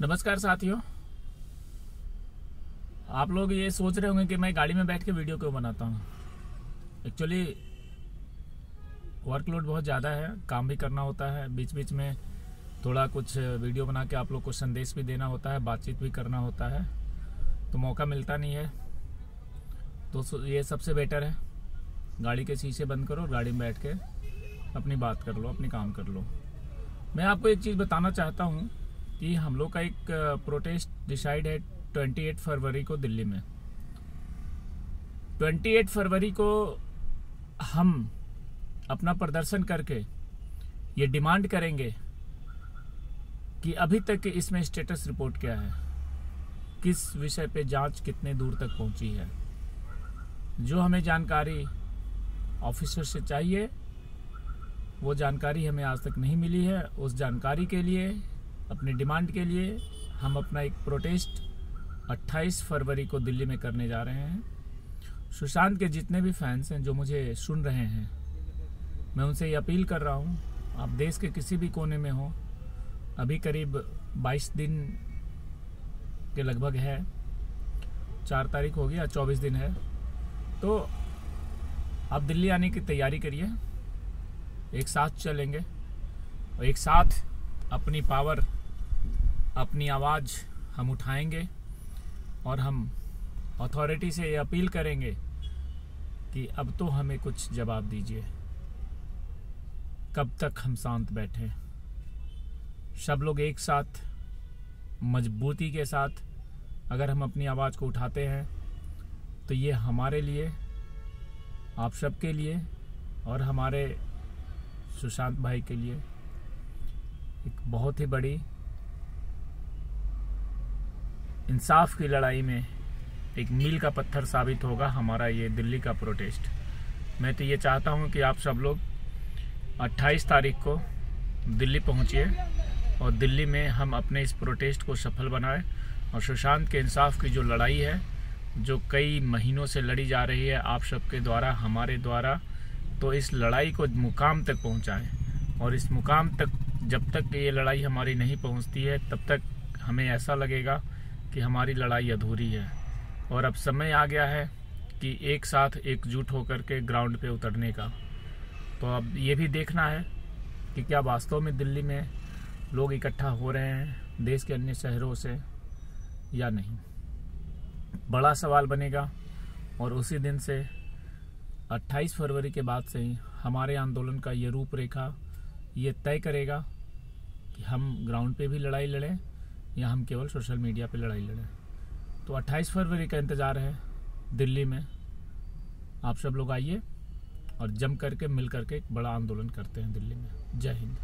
नमस्कार साथियों। आप लोग ये सोच रहे होंगे कि मैं गाड़ी में बैठ के वीडियो क्यों बनाता हूँ? एक्चुअली वर्कलोड बहुत ज़्यादा है, काम भी करना होता है बीच बीच में थोड़ा कुछ वीडियो बना के आप लोग को संदेश भी देना होता है, बातचीत भी करना होता है तो मौका मिलता नहीं है। तो ये सबसे बेटर है। गाड़ी के शीशे बंद करो, गाड़ी में बैठ के अपनी बात कर लो, अपनी काम कर लो। मैं आपको एक चीज़ बताना चाहता हूँ कि हम लोग का एक प्रोटेस्ट डिसाइड है 28 फरवरी को दिल्ली में। 28 फरवरी को हम अपना प्रदर्शन करके ये डिमांड करेंगे कि अभी तक इसमें स्टेटस रिपोर्ट क्या है, किस विषय पे जाँच कितने दूर तक पहुँची है। जो हमें जानकारी ऑफिसर से चाहिए, वो जानकारी हमें आज तक नहीं मिली है। उस जानकारी के लिए अपनी डिमांड के लिए हम अपना एक प्रोटेस्ट 28 फरवरी को दिल्ली में करने जा रहे हैं। सुशांत के जितने भी फैंस हैं जो मुझे सुन रहे हैं, मैं उनसे ये अपील कर रहा हूँ, आप देश के किसी भी कोने में हो, अभी करीब 22 दिन के लगभग है, चार तारीख हो गया चौबीस दिन है तो आप दिल्ली आने की तैयारी करिए, एक साथ चलेंगे और एक साथ अपनी पावर अपनी आवाज़ हम उठाएँगे और हम अथॉरिटी से ये अपील करेंगे कि अब तो हमें कुछ जवाब दीजिए। कब तक हम शांत बैठे? सब लोग एक साथ, मजबूती के साथ अगर हम अपनी आवाज़ को उठाते हैं तो ये हमारे लिए, आप सबके लिए और हमारे सुशांत भाई के लिए एक बहुत ही बड़ी इंसाफ की लड़ाई में एक मील का पत्थर साबित होगा हमारा ये दिल्ली का प्रोटेस्ट मैं तो ये चाहता हूँ कि आप सब लोग 28 तारीख को दिल्ली पहुँचिए और दिल्ली में हम अपने इस प्रोटेस्ट को सफल बनाएँ और सुशांत के इंसाफ की जो लड़ाई है, जो कई महीनों से लड़ी जा रही है आप सबके द्वारा, हमारे द्वारा तो इस लड़ाई को मुकाम तक पहुँचाएँ और इस मुकाम तक जब तक ये लड़ाई हमारी नहीं पहुँचती है, तब तक हमें ऐसा लगेगा कि हमारी लड़ाई अधूरी है। और अब समय आ गया है कि एक साथ एकजुट होकर के ग्राउंड पे उतरने का। तो अब ये भी देखना है कि क्या वास्तव में दिल्ली में लोग इकट्ठा हो रहे हैं देश के अन्य शहरों से या नहीं। बड़ा सवाल बनेगा और उसी दिन से 28 फरवरी के बाद से ही हमारे आंदोलन का ये रूपरेखा ये तय करेगा कि हम ग्राउंड पे भी लड़ाई लड़ें या हम केवल सोशल मीडिया पे लड़ाई लड़ें तो 28 फरवरी का इंतज़ार है दिल्ली में। आप सब लोग आइए और जम करके, मिल करके एक बड़ा आंदोलन करते हैं दिल्ली में। जय हिंद।